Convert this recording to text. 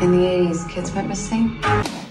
In the 80s, kids went missing.